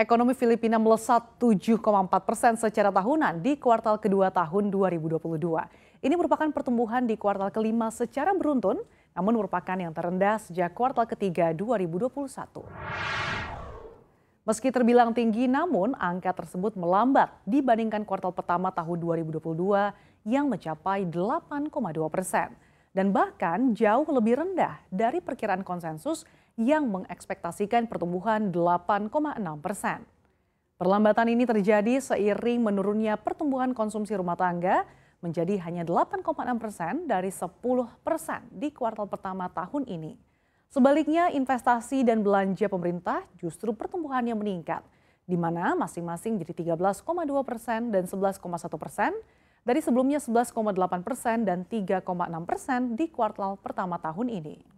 Ekonomi Filipina melesat 7,4 persen secara tahunan di kuartal kedua tahun 2022. Ini merupakan pertumbuhan di kuartal kelima secara beruntun, namun merupakan yang terendah sejak kuartal ketiga 2021. Meski terbilang tinggi, namun angka tersebut melambat dibandingkan kuartal pertama tahun 2022 yang mencapai 8,2 persen dan bahkan jauh lebih rendah dari perkiraan konsensus yang mengekspektasikan pertumbuhan 8,6 persen. Perlambatan ini terjadi seiring menurunnya pertumbuhan konsumsi rumah tangga menjadi hanya 8,6 persen dari 10 persen di kuartal pertama tahun ini. Sebaliknya, investasi dan belanja pemerintah justru pertumbuhannya meningkat, di mana masing-masing jadi 13,2 persen dan 11,1 persen dari sebelumnya 11,8 persen dan 3,6 persen di kuartal pertama tahun ini.